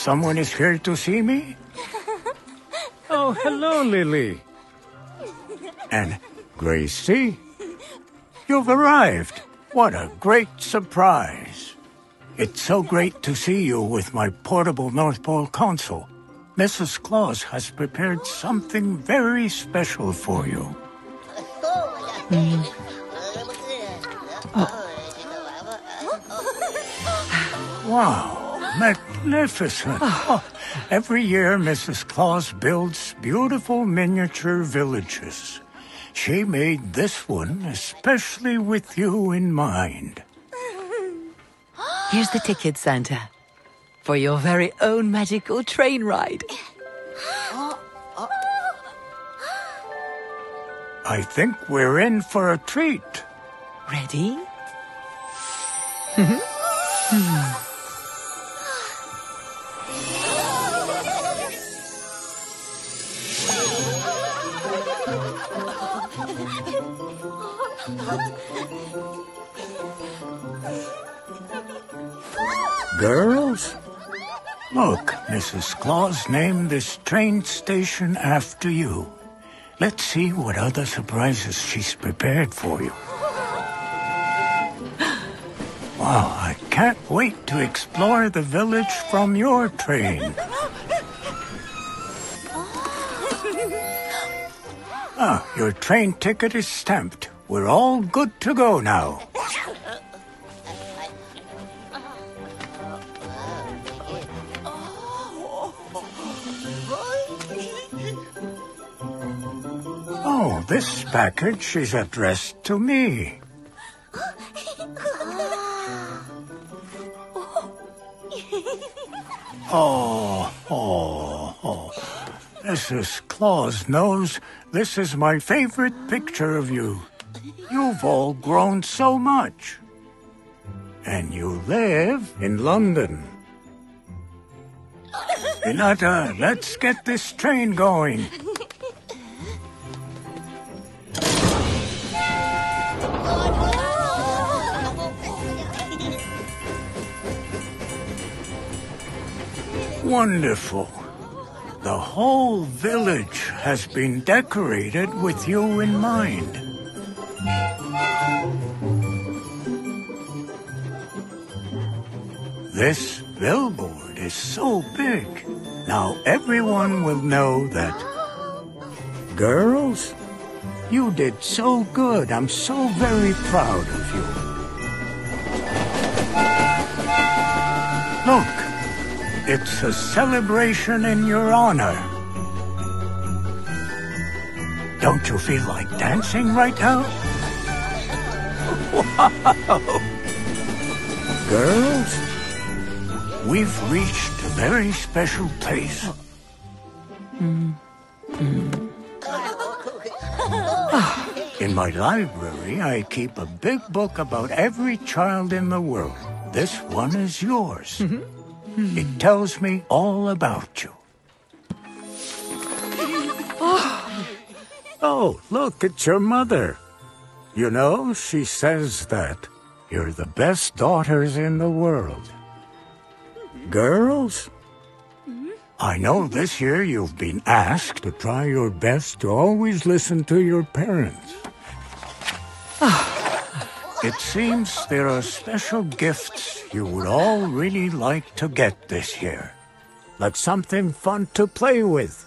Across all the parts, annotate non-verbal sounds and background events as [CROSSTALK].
Someone is here to see me? [LAUGHS] Oh, hello, Lily. And Gracie? You've arrived. What a great surprise. It's so great to see you with my portable North Pole console. Mrs. Claus has prepared something very special for you. [LAUGHS] Wow, magnificent. Oh, every year, Mrs. Claus builds beautiful miniature villages. She made this one especially with you in mind. Here's the ticket, Santa. For your very own magical train ride. I think we're in for a treat. Ready? [LAUGHS] Girls? Look, Mrs. Claus named this train station after you. Let's see what other surprises she's prepared for you. Wow, I can't wait to explore the village from your train. Ah, your train ticket is stamped. We're all good to go now. Oh, this package is addressed to me. Oh, oh, oh. Mrs. Claus knows this is my favorite picture of you. You've all grown so much. And you live in London. Inata, let's get this train going. Wonderful. The whole village has been decorated with you in mind. This billboard is so big. Now everyone will know that. Girls, you did so good. I'm so very proud of you. Look, it's a celebration in your honor. Don't you feel like dancing right now? Girls, we've reached a very special place. Mm-hmm. In my library, I keep a big book about every child in the world. This one is yours. Mm-hmm. Mm-hmm. It tells me all about you. Oh, oh look, it's your mother. You know, she says that you're the best daughters in the world. Girls? I know this year you've been asked to try your best to always listen to your parents. It seems there are special gifts you would all really like to get this year. Like something fun to play with.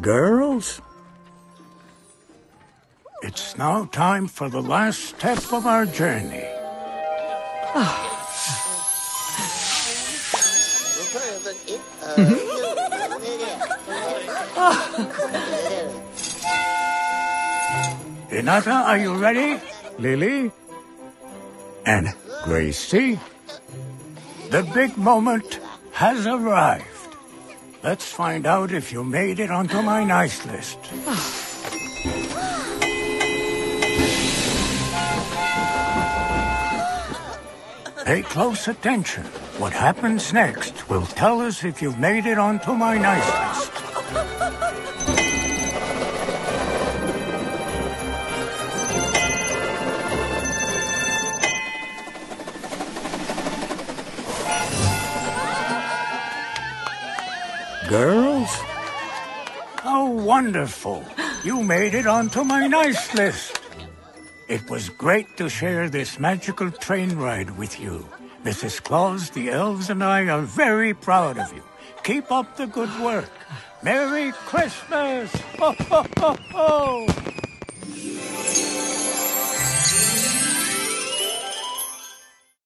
Girls? It's now time for the last step of our journey. Renata, are you ready? Lily? And Gracie? The big moment has arrived. Let's find out if you made it onto my nice list. Pay close attention. What happens next will tell us if you've made it onto my nice list. Girls? How wonderful. You made it onto my nice list. It was great to share this magical train ride with you. Mrs. Claus, the elves, and I are very proud of you. Keep up the good work. Merry Christmas! Ho, ho, ho, ho!